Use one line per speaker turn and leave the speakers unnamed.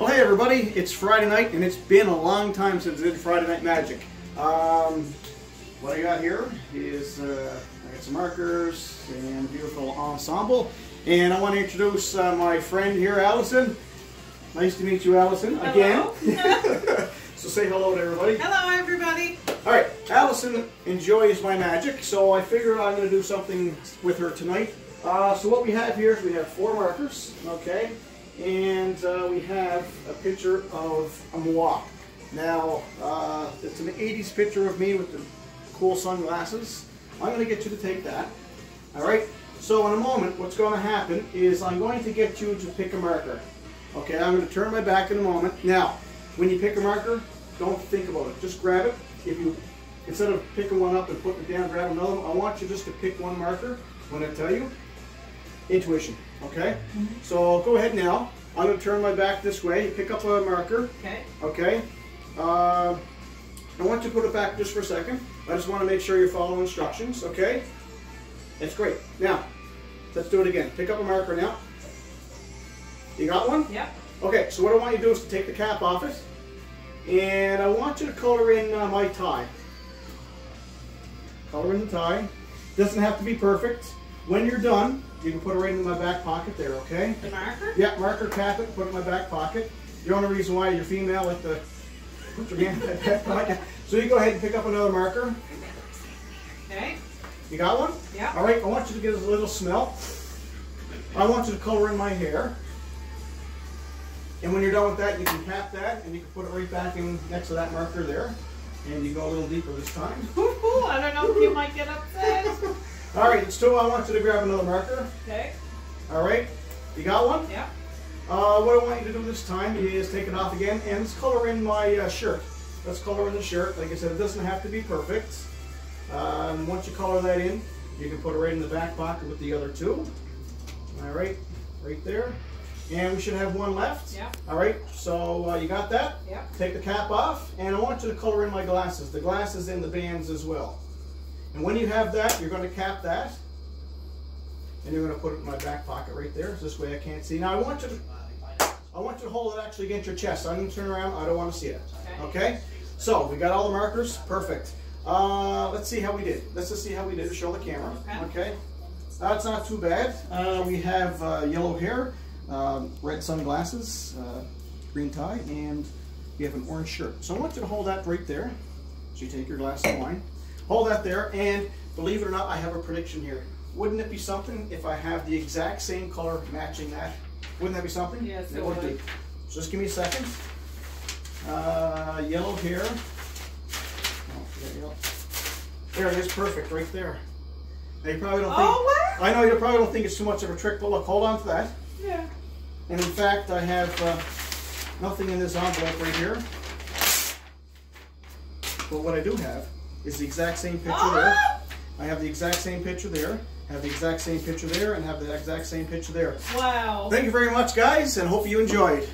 Well, hey everybody, it's Friday night, and it's been a long time since I did Friday Night Magic. Um, what I got here is uh, I got some markers and a beautiful ensemble, and I want to introduce uh, my friend here, Allison. Nice to meet you, Allison,
Hello.
again. so say hello to everybody.
Hello, everybody.
All right, Allison enjoys my magic, so I figured I'm going to do something with her tonight. Uh, so what we have here is we have four markers, okay, and uh, we have a picture of a Moa. Now, uh, it's an 80s picture of me with the cool sunglasses. I'm going to get you to take that. All right, so in a moment, what's going to happen is I'm going to get you to pick a marker. Okay, I'm going to turn my back in a moment. Now, when you pick a marker, don't think about it. Just grab it. If you, instead of picking one up and putting it down, grab another one. I want you just to pick one marker when I tell you. Intuition, okay? So go ahead now. I'm going to turn my back this way. Pick up a marker,
Okay.
okay? Uh, I want you to put it back just for a second. I just want to make sure you're following instructions, okay? That's great. Now, let's do it again. Pick up a marker now. You got one?
Yep.
Okay, so what I want you to do is to take the cap off it, and I want you to color in uh, my tie. Color in the tie. Doesn't have to be perfect. When you're done, you can put it right in my back pocket there, okay?
The marker?
Yeah, marker, cap it, put it in my back pocket. The only reason why you're female, like the put your hand in that back pocket. So you go ahead and pick up another marker.
Okay.
You got one?
Yeah.
All right, I want you to get a little smell. I want you to color in my hair. And when you're done with that, you can cap that and you can put it right back in next to that marker there. And you go a little deeper this time.
Ooh, I don't know if you might get upset.
All right, it's two. I want you to grab another marker.
Okay.
All right, you got one?
Yep.
Uh, what I want you to do this time is take it off again and let's color in my uh, shirt. Let's color in the shirt. Like I said, it doesn't have to be perfect. Um, once you color that in, you can put it right in the back pocket with the other two. All right, right there. And we should have one left.
Yep.
All right, so uh, you got that?
Yep.
Take the cap off, and I want you to color in my glasses. The glasses and the bands as well. And when you have that, you're going to cap that. And you're going to put it in my back pocket right there. So this way I can't see. Now I want you to I want you to hold it actually against your chest. I'm going to turn around. I don't want to see it.
Okay.
So we got all the markers. Perfect. Uh, let's see how we did. Let's just see how we did. Show the camera.
Okay.
Okay. That's not too bad. Uh, we have uh, yellow hair, um, red sunglasses, uh, green tie, and we have an orange shirt. So I want you to hold that right there. So you take your glass of wine, hold that there, and believe it or not, I have a prediction here. Wouldn't it be something if I have the exact same color matching that? Wouldn't that be something?
Yes,
it would be. So just give me a second. Uh, yellow here. Oh, there. There it is, perfect, right there. Now you probably don't think.
Oh, wow.
I know you probably don't think it's too much of a trick, but look, hold on to that.
Yeah.
And in fact, I have uh, nothing in this envelope right here. But what I do have is the exact same picture there.
Ah!
I have the exact same picture there, have the exact same picture there, and have the exact same picture there.
Wow.
Thank you very much, guys, and hope you enjoyed.